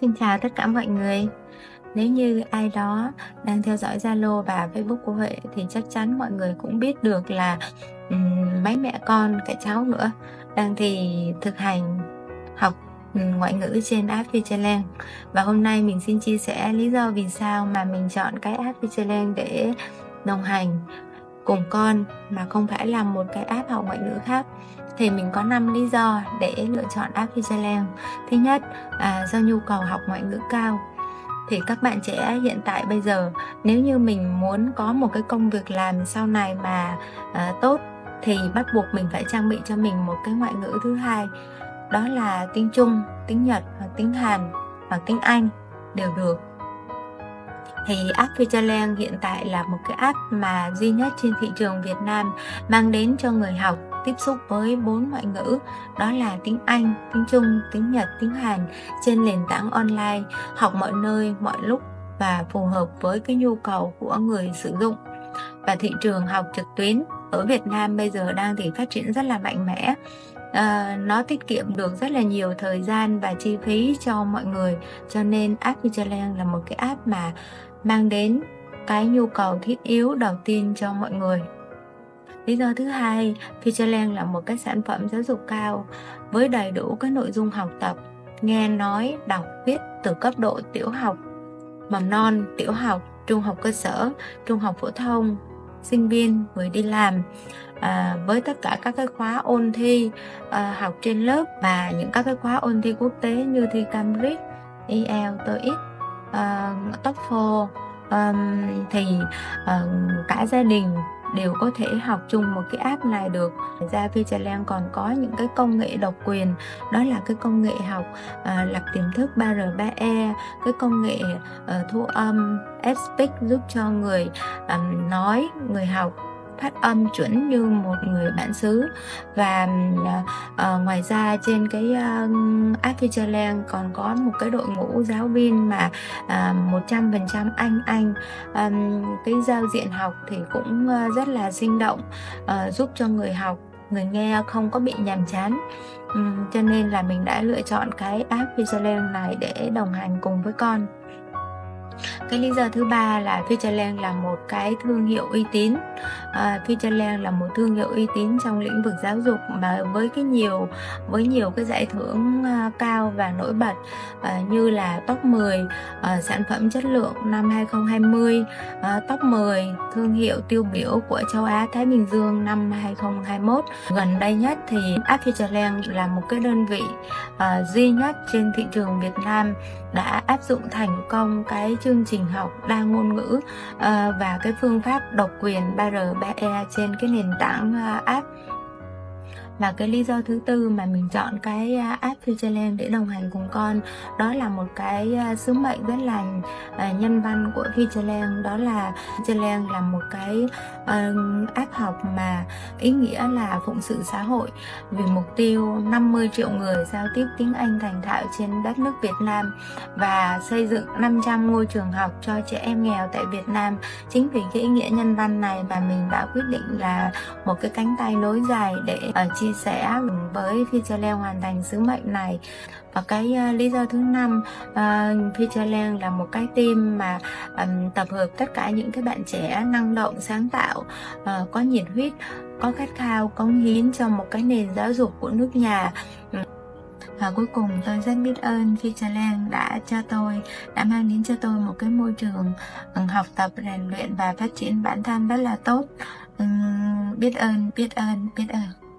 Xin chào tất cả mọi người. Nếu như ai đó đang theo dõi Zalo và Facebook của Huệ thì chắc chắn mọi người cũng biết được là um, mấy mẹ con cả cháu nữa đang thì thực hành học um, ngoại ngữ trên app Futureland và hôm nay mình xin chia sẻ lý do vì sao mà mình chọn cái app Futureland để đồng hành cùng con mà không phải là một cái app học ngoại ngữ khác. Thì mình có 5 lý do để lựa chọn app Futureland. Thứ nhất, à, do nhu cầu học ngoại ngữ cao. Thì các bạn trẻ hiện tại bây giờ nếu như mình muốn có một cái công việc làm sau này mà à, tốt thì bắt buộc mình phải trang bị cho mình một cái ngoại ngữ thứ hai. Đó là tiếng Trung, tiếng Nhật hoặc tiếng Hàn hoặc tiếng Anh đều được thì app Futureland hiện tại là một cái app mà duy nhất trên thị trường Việt Nam mang đến cho người học tiếp xúc với bốn ngoại ngữ. Đó là tiếng Anh, tiếng Trung, tiếng Nhật, tiếng Hàn trên nền tảng online học mọi nơi, mọi lúc và phù hợp với cái nhu cầu của người sử dụng. Và thị trường học trực tuyến ở Việt Nam bây giờ đang thì phát triển rất là mạnh mẽ. À, nó tiết kiệm được rất là nhiều thời gian và chi phí cho mọi người. Cho nên app Futureland là một cái app mà mang đến cái nhu cầu thiết yếu đầu tiên cho mọi người. Lý do thứ hai, Futureland là một cái sản phẩm giáo dục cao với đầy đủ các nội dung học tập, nghe nói, đọc, viết từ cấp độ tiểu học, mầm non, tiểu học, trung học cơ sở, trung học phổ thông, sinh viên, người đi làm à, với tất cả các cái khóa ôn thi à, học trên lớp và những các cái khóa ôn thi quốc tế như thi Cambridge, IELTS, TOEIC, Ờ, uh, TOEFL um, thì uh, cả gia đình đều có thể học chung một cái app này được. Ra Futureland còn có những cái công nghệ độc quyền đó là cái công nghệ học à, lập tiềm thức 3R3E cái công nghệ uh, thu âm Speak giúp cho người um, nói người học phát âm chuẩn như một người bản xứ. Và uh, ngoài ra trên cái uh, app còn có một cái đội ngũ giáo viên mà ờ, một trăm phần trăm anh anh. Um, cái giao diện học thì cũng uh, rất là sinh động uh, giúp cho người học người nghe không có bị nhàm chán. Um, cho nên là mình đã lựa chọn cái app Futureland này để đồng hành cùng với con cái lý do thứ ba là Futureland là một cái thương hiệu uy tín. À, Futureland là một thương hiệu uy tín trong lĩnh vực giáo dục mà với cái nhiều với nhiều cái giải thưởng uh, cao và nổi bật uh, như là top 10 uh, à, sản phẩm chất lượng năm 2020 uh, top 10 thương hiệu tiêu biểu của châu Á Thái Bình Dương năm 2021 gần đây nhất thì app Futureland là một cái đơn vị uh, duy nhất trên thị trường Việt Nam đã áp dụng thành công cái chương chương trình học đa ngôn ngữ ờ, và cái phương pháp độc quyền 3R 3E trên cái nền tảng ờ, app và cái lý do thứ tư mà mình chọn cái à, app Futureland để đồng hành cùng con đó là một cái à, sứ mệnh rất là à, nhân văn của Futureland đó là Futureland là một cái ờ, app học mà ý nghĩa là phụng sự xã hội vì mục tiêu 50 triệu người giao tiếp tiếng Anh thành thạo trên đất nước Việt Nam và xây dựng 500 ngôi trường học cho trẻ em nghèo tại Việt Nam. Chính vì cái ý nghĩa nhân văn này mà mình đã quyết định là một cái cánh tay nối dài để uh, chia sẻ với Futureland hoàn thành sứ mệnh này. Và cái uh, lý do thứ năm ờ, uh, Futureland là một cái team mà um, tập hợp tất cả những cái bạn trẻ năng động sáng tạo uh, có nhiệt huyết có khát khao cống hiến cho một cái nền giáo dục của nước nhà. Và cuối cùng tôi rất biết ơn Futureland đã cho tôi đã mang đến cho tôi một cái môi trường học tập rèn luyện và phát triển bản thân rất là tốt. Biết ơn biết ơn biết ơn.